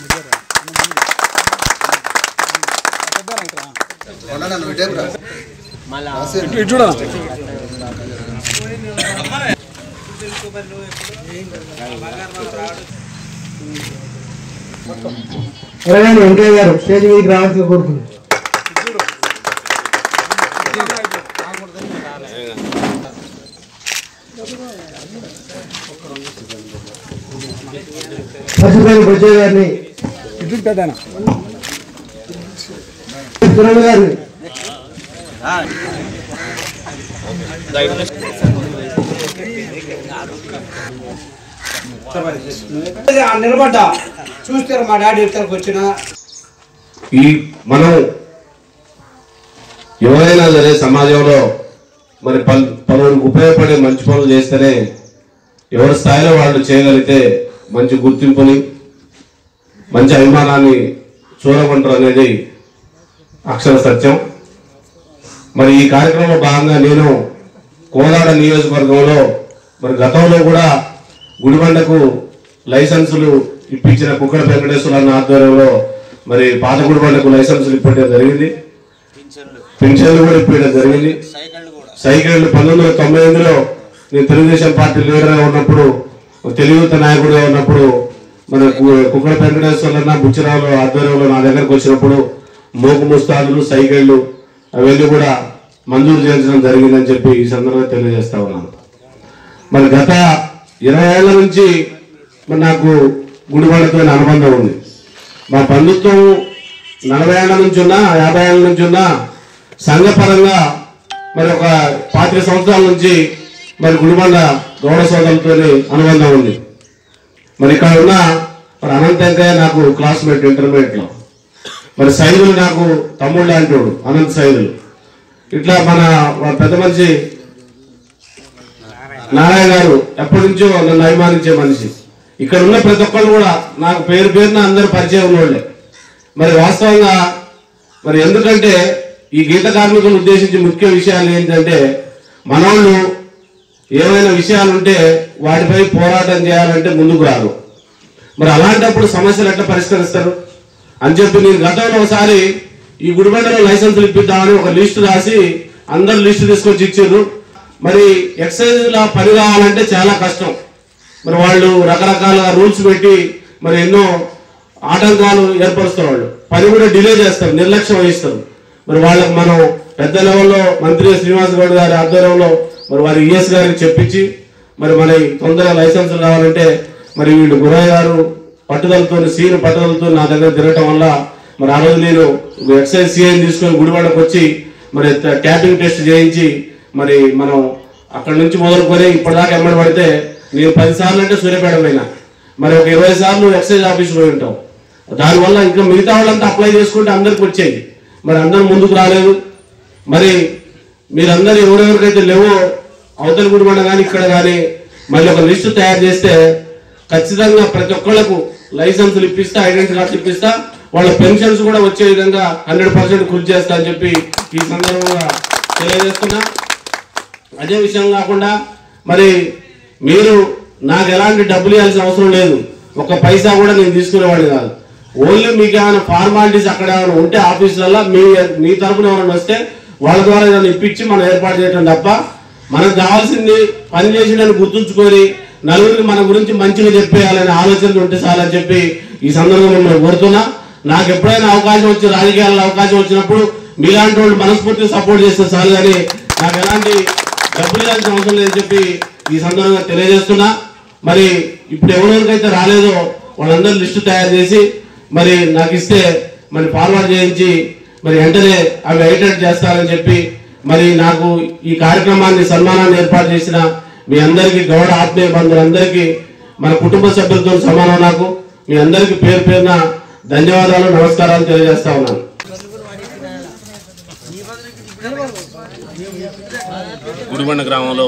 ఇదే నెంబర్ ఎవరైనా వెంకయ్య గారు స్టేజ్ మీదకి రావాల్సిన కోరుతుంది పశుపల్లి బొజ్జయ్య గారిని. కిరణ్ గారిని. నిలబడ్డా. చూస్తారు మా డాడీ ఇక్కడికి వచ్చిన. ఈ మనం ఎవరైనా సరే సమాజంలో మరి పలు పలువురికి ఉపయోగపడే మంచి పనులు చేస్తేనే ఎవరి స్థాయిలో వాళ్ళు చేయగలిగితే మంచి గుర్తింపుని మంచి అభిమానాన్ని చూరగొంటారు అనేది అక్షర సత్యం. మరి ఈ కార్యక్రమంలో భాగంగా నేను కోదాడ నియోజకవర్గంలో మరి గతంలో కూడా గుడిబండకు లైసెన్సులు ఇప్పించిన కుక్కడ వెంకటేశ్వర అన్న ఆధ్వర్యంలో మరి పాత గుడిబండకు లైసెన్సులు ఇప్పడం జరిగింది. పెన్షన్లు కూడా ఇప్పడం జరిగింది. సైకిల్ పంతొమ్మిది వందల తొంభై ఎనిమిదిలో నేను తెలుగుదేశం పార్టీ లీడర్గా ఉన్నప్పుడు తెలుగుత నాయకుడిగా ఉన్నప్పుడు మన కుక్కడ వెంకటేశ్వరన్న బుచ్చిరావుల ఆధ్వర్యంలో నా దగ్గరకు వచ్చినప్పుడు మోకు ముస్తాదులు సైకిళ్ళు అవన్నీ కూడా మంజూరు చేయించడం జరిగిందని చెప్పి ఈ సందర్భంగా తెలియజేస్తా ఉన్నాను. మరి గత ఇరవై ఏళ్ళ నుంచి మరి నాకు గుడివాడతో అనుబంధం ఉంది. మా బంధుత్వం నలభై ఏళ్ళ నుంచి ఉన్నా యాభై ఏళ్ళ నుంచి ఉన్నా సంఘపరంగా మరి ఒక పాతిక సంవత్సరాల నుంచి మరి గుడిబండ గౌడ సోదరులతో అనుబంధం ఉంది. మరి ఇక్కడ ఉన్న మరి అనంతంకాయ నాకు క్లాస్మేట్ ఇంటర్మీడియట్లో. మరి సైదులు నాకు తమ్ముడు లాంటివాడు అనంత సైదులు. ఇట్లా మన పెద్ద మనిషి నారాయణ గారు ఎప్పటి నుంచో నన్ను అభిమానించే మనిషి. ఇక్కడ ఉన్న ప్రతి ఒక్కళ్ళు కూడా నాకు పేరు పేరున అందరూ పరిచయం ఉన్నవాళ్ళే మరి వాస్తవంగా మరి ఎందుకంటే ఈ గీత కార్మికులను ఉద్దేశించి ముఖ్య విషయాలు ఏంటంటే మనోళ్ళు ఏమైనా విషయాలు ఉంటే వాటిపై పోరాటం చేయాలంటే ముందుకు రారు. మరి అలాంటప్పుడు సమస్యలు ఎట్లా పరిష్కరిస్తారు? అని చెప్పి నేను గతంలో ఒకసారి ఈ గుడిబండలో లైసెన్సులు ఇప్పిద్దామని ఒక లిస్టు రాసి అందరు లిస్టు తీసుకొచ్చి ఇచ్చారు మరి ఎక్సైజ్ పని కావాలంటే చాలా కష్టం. మరి వాళ్ళు రకరకాల రూల్స్ పెట్టి మరి ఎన్నో ఆటంకాలు ఏర్పరుస్తారు వాళ్ళు. పని కూడా డిలే చేస్తారు నిర్లక్ష్యం వహిస్తారు. మరి వాళ్ళకి మనం పెద్ద లెవెల్లో మంత్రి శ్రీనివాస్ గౌడ్ గారి ఆధ్వర్యంలో మరి వారి ఈఎస్ గారికి చెప్పించి మరి మన తొందరగా లైసెన్సులు రావాలంటే మరి వీళ్ళు గురయ్య గారు పట్టుదలతో సీన్ పట్టుదలతో నా దగ్గర తిరగటం వల్ల మరి ఆ రోజు నేను ఎక్సైజ్ సీఎం తీసుకొని గుడివాడకు వచ్చి మరి ట్యాపింగ్ టెస్ట్ చేయించి మరి మనం అక్కడ నుంచి మొదలుకొని ఇప్పటిదాకా ఎమ్మడి పడితే నేను పది సార్లు అంటే సూర్యపేటమైన మరి ఒక ఇరవై సార్లు ఎక్సైజ్ ఆఫీస్ పోయి ఉంటాం. దానివల్ల ఇంకా మిగతా వాళ్ళంతా అప్లై చేసుకుంటే అందరికి వచ్చేది. మరి అందరూ ముందుకు రాలేదు. మరి మీరందరూ ఎవరెవరికైతే లేవో అవతల గుడిబండ కానీ ఇక్కడ కానీ మళ్ళీ ఒక లిస్టు తయారు చేస్తే ఖచ్చితంగా ప్రతి ఒక్కళ్ళకు లైసెన్సులు ఇప్పిస్తా ఐడెంటిటీ కార్డు ఇప్పిస్తా. వాళ్ళ పెన్షన్స్ కూడా వచ్చే విధంగా హండ్రెడ్ పర్సెంట్ కృషి చేస్తా అని చెప్పి ఈ సందర్భంగా తెలియజేస్తున్నా. అదే విషయం కాకుండా మరి మీరు నాకు ఎలాంటి డబ్బులు ఇవ్వాల్సిన అవసరం లేదు. ఒక పైసా కూడా నేను తీసుకునేవాడిని కాదు. ఓన్లీ మీకు ఏమైనా ఫార్మాలిటీస్ అక్కడ ఏమైనా ఉంటే ఆఫీసులలో మీ మీ తరఫున ఎవరైనా వస్తే వాళ్ళ ద్వారా ఏదైనా ఇప్పించి మనం ఏర్పాటు చేయటం తప్ప మనకు కావాల్సింది పని చేసిందని గుర్తుంచుకొని నలుగురికి మన గురించి మంచిగా చెప్పేయాలనే ఆలోచన ఉంటే చాలని చెప్పి ఈ సందర్భంలో మేము కోరుతున్నా. నాకు ఎప్పుడైనా అవకాశం వచ్చి రాజకీయాల్లో అవకాశం వచ్చినప్పుడు మీలాంటి వాళ్ళు మనస్ఫూర్తిగా సపోర్ట్ చేస్తే చాలు కానీ నాకు ఎలాంటి డబ్బులు ఇవ్వాల్సిన అవసరం లేదని చెప్పి ఈ సందర్భంగా తెలియజేస్తున్నా. మరి ఇప్పుడు ఎవరెవరికైతే రాలేదో వాళ్ళందరూ లిస్టు తయారు చేసి మరి నాకు ఇస్తే మరి ఫార్వర్డ్ చేయించి మరి వెంటనే అవి హైటెడ్ చేస్తారని చెప్పి మరి నాకు ఈ కార్యక్రమాన్ని సన్మానాన్ని ఏర్పాటు చేసిన మీ అందరికీ గౌడ ఆత్మీయ బంధువులందరికీ మన కుటుంబ సభ్యులతో సమానం నాకు. మీ అందరికీ పేరు పేరున ధన్యవాదాలు నమస్కారాలు తెలియజేస్తా ఉన్నాను. గుడిబండ గ్రామంలో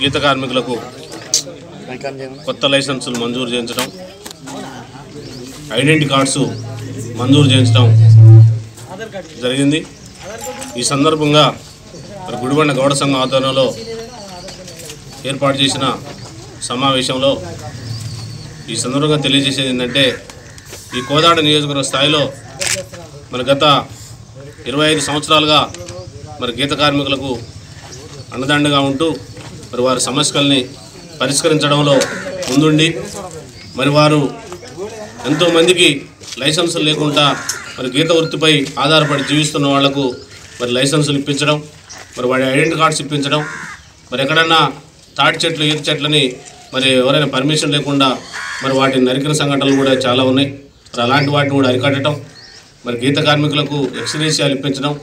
గీత కార్మికులకు కొత్త లైసెన్సులు మంజూరు చేయించడం ఐడెంటిటీ కార్డ్స్ మంజూరు చేయించడం జరిగింది. ఈ సందర్భంగా మరి గుడిబండ గౌడ సంఘం ఆధ్వర్యంలో ఏర్పాటు చేసిన సమావేశంలో ఈ సందర్భంగా తెలియజేసేది ఏంటంటే ఈ కోదాడ నియోజకవర్గ స్థాయిలో మరి గత ఇరవై ఐదు సంవత్సరాలుగా మరి గీత కార్మికులకు అండదండగా ఉంటూ మరి వారి సమస్యల్ని పరిష్కరించడంలో ముందుండి మరి వారు ఎంతోమందికి లైసెన్సులు లేకుండా మరి గీత వృత్తిపై ఆధారపడి జీవిస్తున్న వాళ్ళకు మరి లైసెన్సులు ఇప్పించడం మరి వాడి ఐడెంటి కార్డ్స్ ఇప్పించడం మరి ఎక్కడన్నా తాటి చెట్లు ఈత చెట్లని మరి ఎవరైనా పర్మిషన్ లేకుండా మరి వాటిని నరికిన సంఘటనలు కూడా చాలా ఉన్నాయి. మరి అలాంటి వాటిని కూడా అరికట్టడం మరి గీత కార్మికులకు ఎక్స్రేషియాలు ఇప్పించడం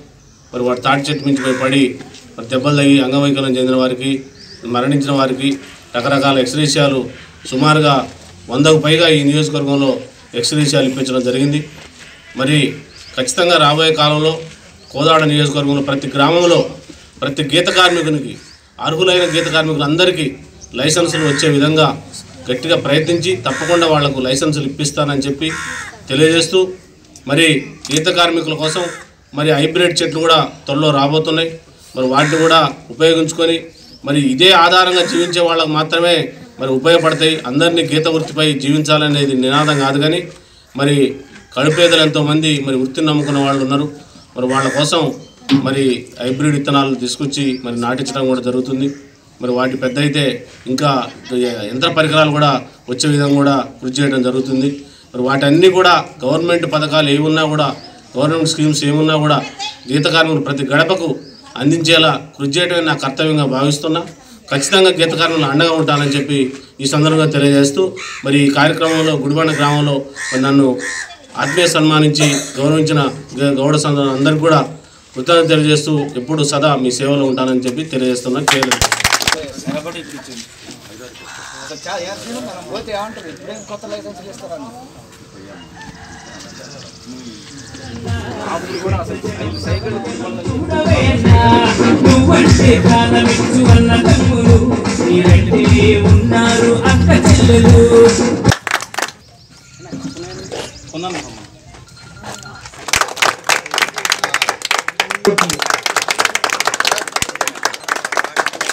మరి వాటి తాటి చెట్టు మించి పడి మరి దెబ్బలు తగిలి అంగవైకల్యం చెందిన వారికి మరణించిన వారికి రకరకాల ఎక్స్రేషియాలు సుమారుగా వందకు పైగా ఈ నియోజకవర్గంలో ఎక్స్రేషియాలు ఇప్పించడం జరిగింది. మరి ఖచ్చితంగా రాబోయే కాలంలో కోదాడ నియోజకవర్గంలో ప్రతి గ్రామంలో ప్రతి గీత కార్మికునికి అర్హులైన గీత కార్మికులందరికీ లైసెన్సులు వచ్చే విధంగా గట్టిగా ప్రయత్నించి తప్పకుండా వాళ్ళకు లైసెన్సులు ఇప్పిస్తానని చెప్పి తెలియజేస్తూ మరి గీత కార్మికుల కోసం మరి హైబ్రిడ్ చెట్లు కూడా త్వరలో రాబోతున్నాయి. మరి వాటిని కూడా ఉపయోగించుకొని మరి ఇదే ఆధారంగా జీవించే వాళ్ళకు మాత్రమే మరి ఉపయోగపడతాయి. అందరినీ గీత వృత్తిపై జీవించాలనేది నినాదం కాదు కానీ మరి కడుపేదలు ఎంతోమంది మరి వృత్తిని నమ్ముకున్న వాళ్ళు ఉన్నారు. మరి వాళ్ళ కోసం మరి హైబ్రిడ్ విత్తనాలు తీసుకొచ్చి మరి నాటించడం కూడా జరుగుతుంది. మరి వాటి పెద్ద అయితే ఇంకా యంత్ర పరికరాలు కూడా వచ్చే విధంగా కూడా కృషి చేయడం జరుగుతుంది. మరి వాటన్నీ కూడా గవర్నమెంట్ పథకాలు ఏమున్నా కూడా గవర్నమెంట్ స్కీమ్స్ ఏమున్నా కూడా గీత కార్మికులు ప్రతి గడపకు అందించేలా కృషి చేయడమే నా కర్తవ్యంగా భావిస్తున్నా. ఖచ్చితంగా గీత కార్మికులు అండగా ఉంటానని చెప్పి ఈ సందర్భంగా తెలియజేస్తూ మరి ఈ కార్యక్రమంలో గుడిబండ గ్రామంలో నన్ను ఆత్మీయ సన్మానించి గౌరవించిన గౌడ సంఘం అందరికీ కూడా కృతజ్ఞత తెలియజేస్తూ ఎప్పుడు సదా మీ సేవలో ఉంటానని చెప్పి తెలియజేస్తున్నాను కేవలం నువ్వంటే ప్రాణమిచ్చు అన్న తమ్ములు నీ వెంటనే ఉన్నారు అక్క చెల్లెలు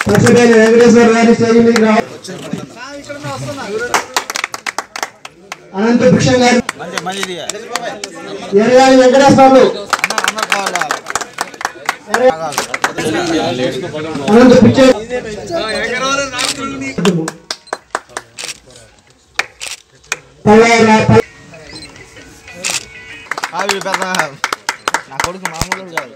పచ్చపల్లి వెంకటేశ్వర గారి స్టేజ్ మీదకి రావాలి అనంత భిక్షం గారు ఎరగాలి వెంకటేశ్వర్లు అనంత పిచ్చ పల్లారా పల్ల- అవి పెద్ద నా కొడుకు మామూలు కాదు